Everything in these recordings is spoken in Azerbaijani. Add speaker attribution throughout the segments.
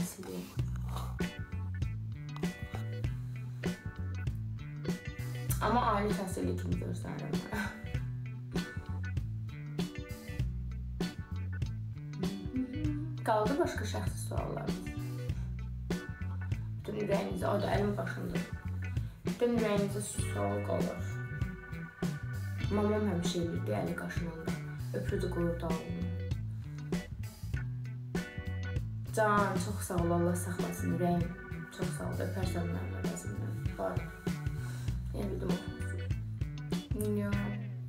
Speaker 1: təhsili. Amma ali təhsilli kimi göstərirəm. Qaldı başqa şəxsi suallarımız. Bütün ürəyinizə, o da əlim başımdır. Bütün ürəyinizə sual qalır. Mamam həmişə eləyirdi əli qaşınanda. Öpürdü qoyurdu ağlını. Can, çox sağ ol, Allah saxlasın ürəyim. Çox sağ ol, öpərsən mənim əvəzimdən. Var. Yəni bildim oxumuşum. Yo,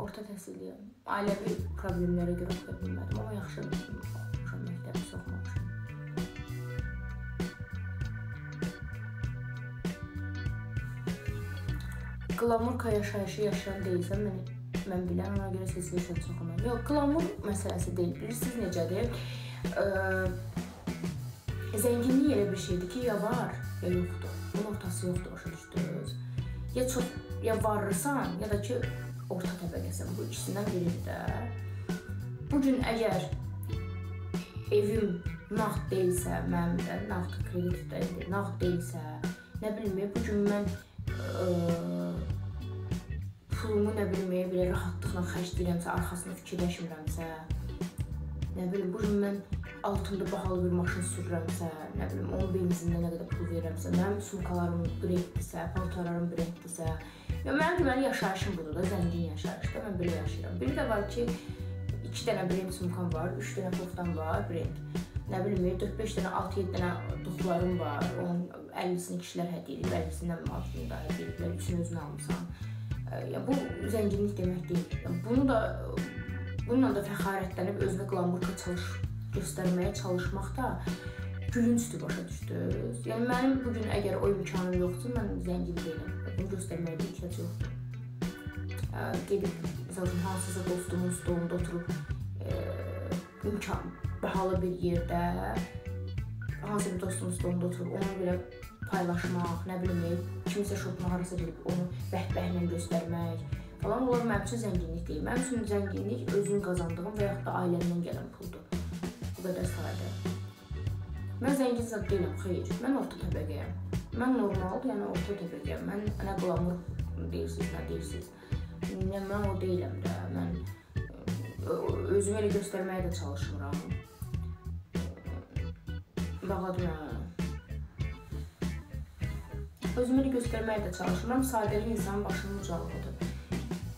Speaker 1: orta təhsilliyəm. Ailəvi problemlərə görə oxuya bilmədim, amma yaxşı oxumuşam, məktəbi oxumuşam. Qlamurka yaşayışı yaşayan deyilsən, mən mən bilən ona görə siz yaşam çoxum. Yox, qlamur məsələsi deyil. Bilirsiniz necədir? Ə, zənginlik elə bir şeydir ki, ya var, ya yoxdur. Bunun ortası yoxdur, başa düşdünüz? Ya çox ya varırsan, ya da ki orta təbəqəsən. Bu ikisindən biridir də. Bu gün əgər evim nağd deyilsə, mənim də nağd kreditdə nağd deyilsə, nə bilim, bu gün mən ə, pulumu nə bilim, belə rahatlıqla xərcləyirəmsə, arxasında fikirləşmirəmsə, nə bilim, bu gün mən altında bahalı bir maşın sürürəmsə, nə bilim, onun benzininə nə qədər pul verirəmsə, mənim sumkalarım brenddirsə, paltarlarım brenddirsə, ya mənim deməli yaşayışım budur da, zəngin yaşayışda mən belə yaşayıram. Bir də var ki, 2 dənə brend sumkam var, 3 dənə koftam var, brend. Nə bilim, 4-5 dənə, 6-7 dənə duxlarım var. Onun 50-sini kişilər hədiyyə edib, 50-sindən madini da hədiyyə ediblər, üçün özünə almısan. Ya bu zənginlik demək deyil. Bunu da bununla da fəxarətlənib özünə qlamurka çalış göstərməyə çalışmaq da gülüncdür başa düşdünüz. Yəni mənim bu gün əgər o imkanım yoxdur, mən zəngin deyiləm. Bunu göstərməyə də ehtiyac yoxdur. Gedib məsələn hansısa dostumun stolunda oturub e, imkan bahalı bir yerdə hansı bir dostumun stolunda oturub onu belə paylaşmaq, nə bilim, kimisə şopuna harasa gedib onu bəhbəhlə göstərmək falan onlar mənim üçün zənginlik deyil. Mənim üçün zənginlik özün qazandığın və yaxud da ailəndən gələn puldur. Qədər sadə. Mən zəngin zad deyiləm, xeyr. Mən orta təbəqəyəm. Mən normal, yəni orta təbəqəyəm. Mən nə qlamur deyirsiniz, nə deyirsiniz. Yəni mən o deyiləm də. Mən özümü elə göstərməyə də çalışmıram. Bağladım. Özümü elə göstərməyə də çalışmıram. Sadəlik insanın başının ucalığıdır.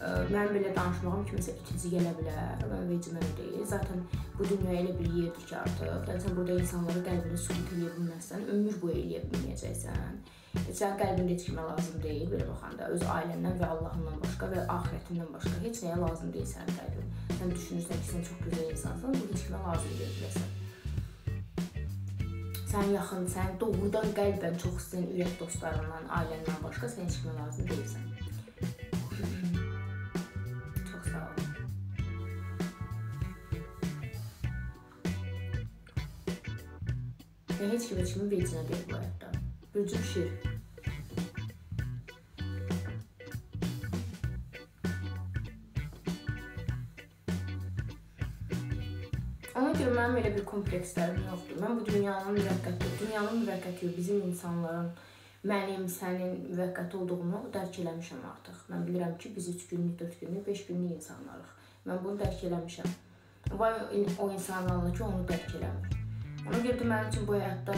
Speaker 1: Mənim belə danışmağım kimisə itici gələ bilər. Mən vecimə deyil. Zaten bu dünya elə bir yerdir ki, artıq sən burada insanlara qəlbini sübut edə bilməzsən, ömür boyu eləyə bilməyəcəksən. Sən qəlbində heç kimə lazım deyil belə baxanda, öz ailəndən və Allahından başqa və axirətindən başqa heç nəyə lazım deyil sənin qəlbin. Sən düşünürsən ki, sən çox gözəl insansan, bu heç kimə lazım deyil biləsən. Sən yaxın, sən doğrudan qəlbən çox istəyən ürək dostlarından, ailəndən başqa sən heç kimə lazım deyilsən. Və heç kim heç kimin vecinə deyil bu həyatda. Bürcüm şir. Ona görə mənim elə bir komplekslərim yoxdur. Mən bu dünyanın müvəqqəti, dünyanın müvəqqəti bizim insanların mənim, sənin müvəqqəti olduğunu dərk eləmişəm artıq. Mən bilirəm ki, biz 3 günlük, 4 günlük, 5 günlük insanlarıq. Mən bunu dərk eləmişəm. Vay o insanlarla ki, onu dərk eləmir. Ona görə də mənim üçün bu həyatda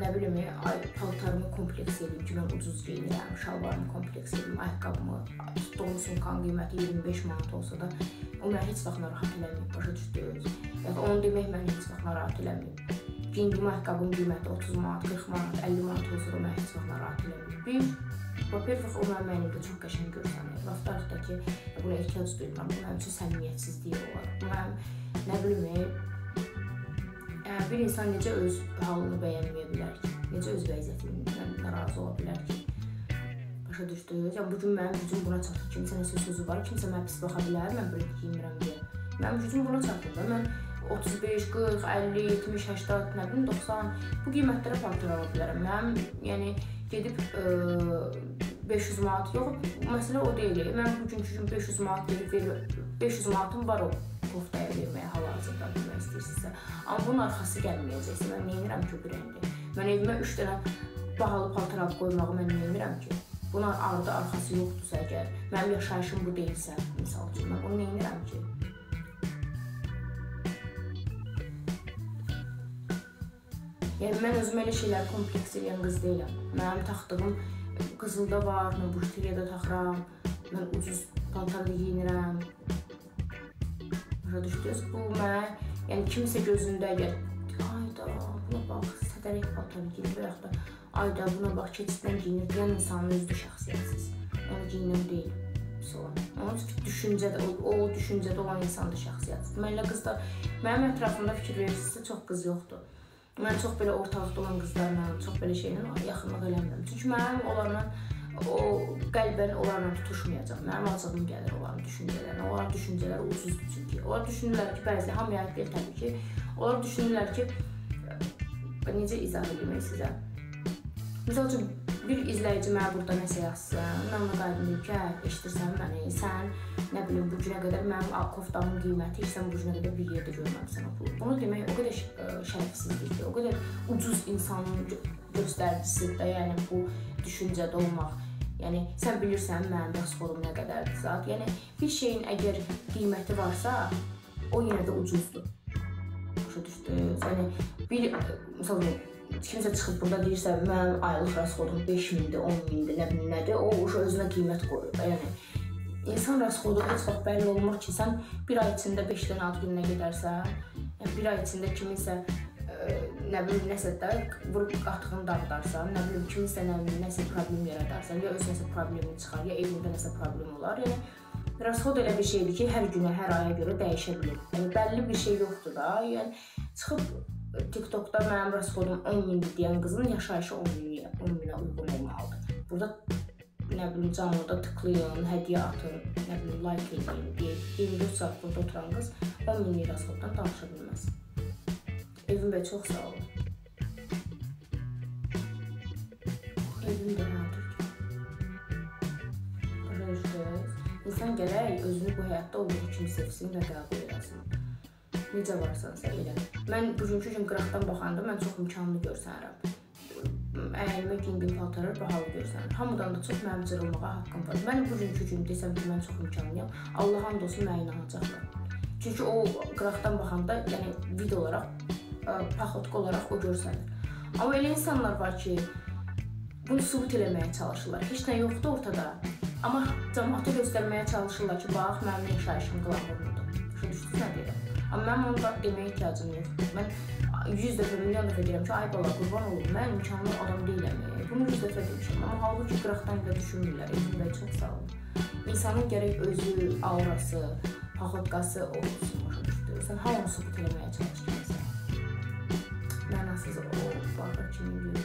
Speaker 1: nə bilim, ay paltarımı kompleks edim ki, mən ucuz geyinirəm, şalvarımı kompleks edim, ayaqqabımı, tutduğum sumkanın qiyməti 25 manat olsa da, o məni heç vaxt narahat eləmir, başa düşdünüz? Ya da onu demək məni heç vaxt narahat eləmir. Geyindiyim ayaqqabının qiyməti 30 manat, 40 manat, 50 manat olsa da məni heç vaxt narahat eləmir. Bir, Во-первых, o mənim mənimdə çox qəşəng görsənir. Vaxtlarıq da ki, buna ehtiyac duymuram. Bu mənim üçün səmimiyyətsizlik olar. Bu mənim, nə bilim, bir insan necə öz halını bəyənməyə bilər ki, necə öz vəziyyətindən narazı ola bilər ki? Başa düşdünüz? Yəni bu gün mənim gücüm buna çatır. Kimsə nəsə sözü var, kimsə mənə pis baxa bilər, mən belə geyinmirəm deyə. Mənim gücüm buna çatır da. Mən 35, 40, 50, 70, 80, nə bilim 90 bu qiymətlərə paltar ala bilərəm. Mənim yəni gedib ə, 500 manat yox, məsələ o deyil. Mən bugünkü gün 500 manat verib 500 manatım var o koftaya verməyə hal-hazırda bilmək istəyirsinizsə. Amma bunun arxası gəlməyəcəksə, mən nə edirəm ki, brendi? Mən evimə 3 dənə bahalı paltar alıb qoymağı mən niyə edirəm ki? Buna ardı arxası yoxdursa əgər, mənim yaşayışım bu deyilsə, misal üçün, mən bunu niyə edirəm ki? Yəni mən özüm elə şeylər kompleks edən qız deyiləm. Mənim taxdığım qızılda var, mən buşteriyada taxıram, mən ucuz paltarda geyinirəm. Başa düşdünüz? Bu mənə, yəni kimsə gözündə əgər ayda buna bax, sədərək paltar geyinir və yaxud da ayda buna bax, keçiddən geyinir deyən insanın özü də şəxsiyyətsiz. Yəni geyinən deyil. Sonra. Onun üçün düşüncədə, o, o düşüncədə olan insan da şəxsiyyətsiz. Mən elə qızlar, mənim ətrafımda fikir verirsinizsə çox qız yoxdur. Mən çox belə ortalıqda olan qızlarla, çox belə şeylə yaxınlıq eləmirəm. Çünki mənim onlarla o qəlbən onlarla tutuşmayacam. Mənim acığım gəlir onların düşüncələrinə. Onların düşüncələri ucuzdur çünki. Onlar düşünürlər ki, bəzi hamıya deyil təbii ki. Onlar düşünürlər ki, necə izah edeyim sizə? Məsəl üçün bir izləyici mənə burada nəsə yazsın, mən ona qayıdım ki, hə, eşidirsən məni, sən nə bilim bu günə qədər mənim koftamın qiyməti heç sən bu günə qədər bir yerdə görməmisən o pulu. Bunu demək o qədər şərəfsizlikdir, o qədər ucuz insanın göstəricisidir də, yəni bu düşüncədə olmaq. Yəni sən bilirsən mənim rasxodum nə qədərdir zat. Yəni bir şeyin əgər qiyməti varsa, o yenə də ucuzdur. Başa düşdünüz? Yəni bir məsələn kimsə çıxıb burada deyirsə, mənim aylıq rasxodum 5000-dir, 10000-dir, nə bilim nədir, o uşaq özünə qiymət qoyur. Yəni insan rasxodu heç vaxt bəlli olmur ki, sən bir ay içində 5 dənə ad gününə gedərsən, yəni bir ay içində kiminsə ə, nə bilim nəsə də vurub qatığını dağıdarsan, nə bilim kiminsə nə bilim nəsə problem yaradarsan, ya öz nəsə problemi çıxar, ya evində nəsə problem olar. Yəni rasxod elə bir şeydir ki, hər günə, hər aya görə dəyişə bilər. Yəni bəlli bir şey yoxdur da. Yəni çıxıb TikTokda mənim rasxodum 10 mindir deyən qızın yaşayışı 10 minə, 10 minə uyğun olmalıdır. Burada nə bilim canlıda tıklayın, hədiyyə atın, nə bilim like edin deyə 24 saat burada oturan qız 10 minlik rasxoddan danışa bilməz. Evim bəy çox sağ olun. Evim də nədir? Başa düşdünüz? İnsan gərək özünü bu həyatda olduğu kimi sevsin və qəbul eləsin necə varsansa elə. Mən bugünkü gün qıraqdan baxanda mən çox imkanlı görsənirəm. Əynimə geyindim paltarlar bahalı görsənir. Hamıdan da çox mənim cırılmağa haqqım var. Mən bugünkü gün desəm ki, mən çox imkanlıyam. Allah and olsun mənə inanacaqlar. Çünki o qıraqdan baxanda, yəni video olaraq, paxotka olaraq o görsənir. Amma elə insanlar var ki, bunu sübut eləməyə çalışırlar. Heç nə yoxdur ortada. Amma cəmaata göstərməyə çalışırlar ki, bax mənim yaşayışım qlavurludur. Amma mənim onu da deməyə ehtiyacım yoxdur. Mən 100 dəfə, milyon dəfə deyirəm ki, ay bala, qurban olum, mən imkanlı adam deyiləm. Bunu 100 dəfə demişəm. Amma halbuki qıraqdan belə düşünmürlər. Özümdə çox sağ olun. İnsanın gərək özü, aurası, paxotqası olsun, başa düşdü. Sən hamını sübut eləməyə çalışırsan. Mənasız o baxır kimin gözündə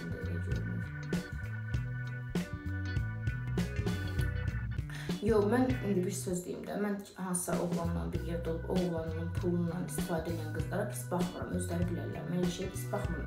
Speaker 1: Yox, mən indi bir söz deyim də. Mən hansısa oğlanla bir yerdə olub, oğlanın pulundan istifadə edən qızlara pis baxmıram. Özləri bilərlər. Mən elə şeyə pis baxmıram.